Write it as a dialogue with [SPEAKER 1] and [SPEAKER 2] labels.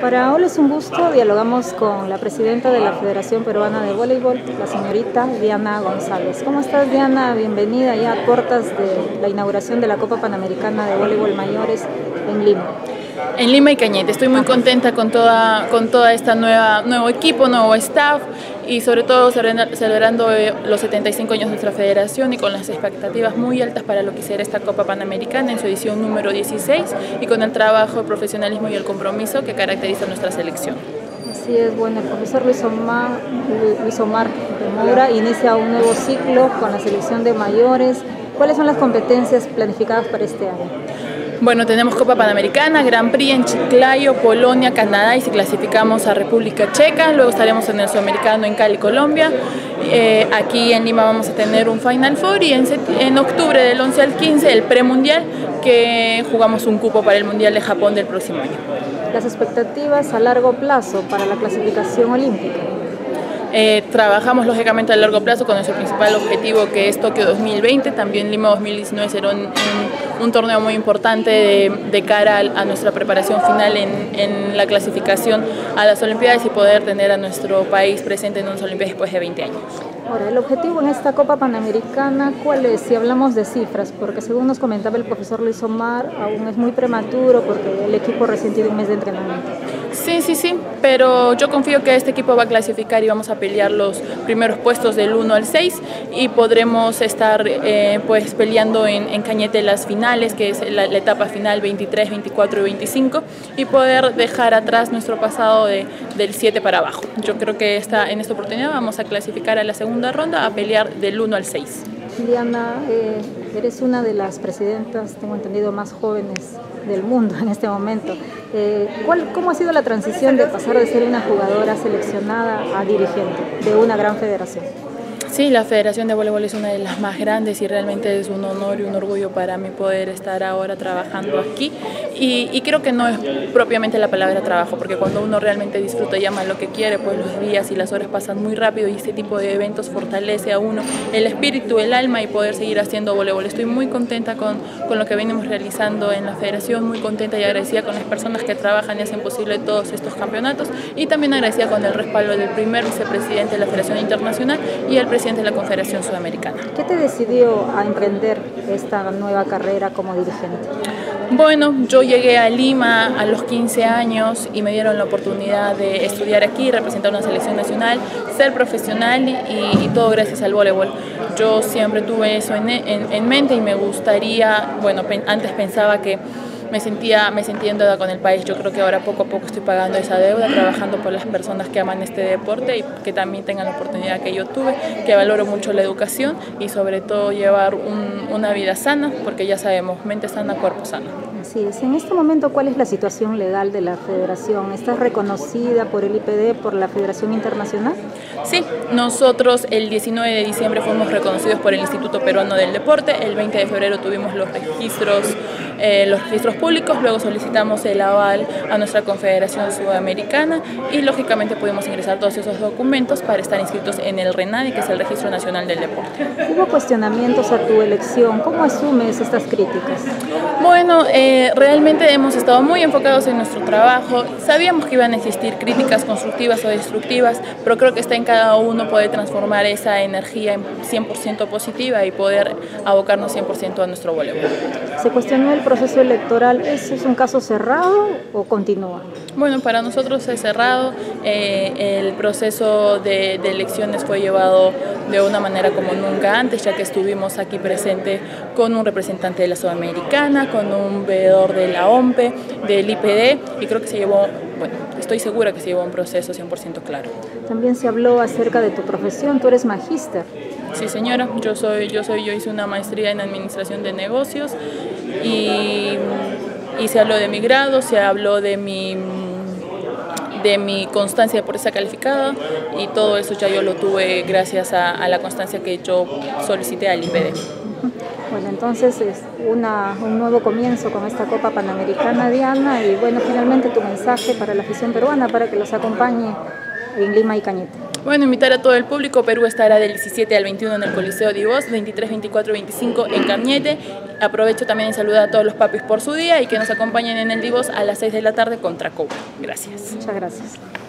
[SPEAKER 1] Para hoy es un gusto, dialogamos con la presidenta de la Federación Peruana de Voleibol, la señorita Diana González. ¿Cómo estás Diana? Bienvenida ya a puertas de la inauguración de la Copa Panamericana de Voleibol Mayores en Lima.
[SPEAKER 2] En Lima y Cañete. Estoy muy contenta con toda, con toda esta nueva nuevo equipo, nuevo staff y sobre todo celebrando eh, los 75 años de nuestra federación y con las expectativas muy altas para lo que será esta Copa Panamericana en su edición número 16 y con el trabajo, el profesionalismo y el compromiso que caracteriza nuestra selección.
[SPEAKER 1] Así es, bueno, el profesor Luis Omar, Luis Omar de Moura inicia un nuevo ciclo con la selección de mayores. ¿Cuáles son las competencias planificadas para este año?
[SPEAKER 2] Bueno, tenemos Copa Panamericana, Gran Prix en Chiclayo, Polonia, Canadá y si clasificamos a República Checa. Luego estaremos en el Sudamericano en Cali, Colombia. Eh, aquí en Lima vamos a tener un Final Four y en, en octubre del 11 al 15 el premundial que jugamos un cupo para el Mundial de Japón del próximo año.
[SPEAKER 1] Las expectativas a largo plazo para la clasificación olímpica.
[SPEAKER 2] Eh, trabajamos lógicamente a largo plazo con nuestro principal objetivo que es Tokio 2020, también Lima 2019 será un, torneo muy importante de, cara a, nuestra preparación final en, en, la clasificación a las Olimpiadas y poder tener a nuestro país presente en unas Olimpiadas después de 20 años.
[SPEAKER 1] Ahora, el objetivo en esta Copa Panamericana, ¿cuál es? Si hablamos de cifras, porque según nos comentaba el profesor Luis Omar, aún es muy prematuro porque el equipo recién tiene un mes de entrenamiento.
[SPEAKER 2] Sí, sí, sí, pero yo confío que este equipo va a clasificar y vamos a pelear los primeros puestos del 1 al 6 y podremos estar eh, pues peleando en, Cañete las finales, que es la, etapa final 23, 24 y 25 y poder dejar atrás nuestro pasado de, del 7 para abajo. Yo creo que esta, en esta oportunidad vamos a clasificar a la segunda ronda a pelear del 1 al 6.
[SPEAKER 1] Diana, eh, eres una de las presidentas, tengo entendido, más jóvenes del mundo en este momento. Eh, ¿cuál, ¿Cómo ha sido la transición de pasar de ser una jugadora seleccionada a dirigente de una gran federación?
[SPEAKER 2] Sí, la Federación de Voleibol es una de las más grandes y realmente es un honor y un orgullo para mí poder estar ahora trabajando aquí. Y, creo que no es propiamente la palabra trabajo, porque cuando uno realmente disfruta y ama lo que quiere, pues los días y las horas pasan muy rápido y este tipo de eventos fortalece a uno el espíritu, el alma y poder seguir haciendo voleibol. Estoy muy contenta con, con lo que venimos realizando en la Federación, muy contenta y agradecida con las personas que trabajan y hacen posible todos estos campeonatos y también agradecida con el respaldo del primer vicepresidente de la Federación Internacional y el presidente de la Confederación Sudamericana.
[SPEAKER 1] ¿Qué te decidió a emprender esta nueva carrera como dirigente?
[SPEAKER 2] Bueno, yo llegué a Lima a los 15 años y me dieron la oportunidad de estudiar aquí, representar una selección nacional, ser profesional y, todo gracias al voleibol. Yo siempre tuve eso en, en mente y me gustaría, bueno, antes pensaba que me sentía, me sentía en deuda con el país. Yo creo que ahora poco a poco estoy pagando esa deuda, trabajando por las personas que aman este deporte y que también tengan la oportunidad que yo tuve, que valoro mucho la educación y sobre todo llevar una vida sana, porque ya sabemos, mente sana, cuerpo sano.
[SPEAKER 1] Así es. En este momento, ¿cuál es la situación legal de la federación? ¿Está reconocida por el IPD, por la Federación Internacional?
[SPEAKER 2] Sí, nosotros el 19 de diciembre fuimos reconocidos por el Instituto Peruano del Deporte, el 20 de febrero tuvimos los registros, eh, los registros públicos, luego solicitamos el aval a nuestra Confederación Sudamericana y lógicamente pudimos ingresar todos esos documentos para estar inscritos en el RENADI, que es el Registro Nacional del Deporte.
[SPEAKER 1] ¿Hubo cuestionamientos a tu elección? ¿Cómo asumes estas críticas?
[SPEAKER 2] Bueno, eh, realmente hemos estado muy enfocados en nuestro trabajo. Sabíamos que iban a existir críticas constructivas o destructivas, pero creo que está en cada uno poder transformar esa energía en 100% positiva y poder abocarnos 100% a nuestro voleibol.
[SPEAKER 1] ¿Se cuestionó el proceso electoral? ¿Es, es un caso cerrado o continúa?
[SPEAKER 2] Bueno, para nosotros es cerrado. Eh, el proceso de, de elecciones fue llevado de una manera como nunca antes, ya que estuvimos aquí presente con un representante de la Sudamericana, con un veedor de la OMPE, del IPD, y creo que se llevó, bueno, estoy segura que se llevó un proceso 100% claro.
[SPEAKER 1] También se habló acerca de tu profesión, tú eres magíster.
[SPEAKER 2] Sí, señora, yo soy, yo soy, yo hice una maestría en administración de negocios y, se habló de mi grado, se habló de mi de mi constancia por esa calificada y todo eso ya yo lo tuve gracias a, la constancia que yo solicité al IPD.
[SPEAKER 1] Bueno, entonces es una, un nuevo comienzo con esta Copa Panamericana, Diana, y bueno, finalmente tu mensaje para la afición peruana para que los acompañe en Lima y Cañete.
[SPEAKER 2] Bueno, invitar a todo el público. Perú estará del 17 al 21 en el Coliseo Divos, 23, 24 25 en Cañete. Aprovecho también en saludar a todos los papis por su día y que nos acompañen en el Divos a las 6 de la tarde contra Cobra. Gracias.
[SPEAKER 1] Muchas gracias.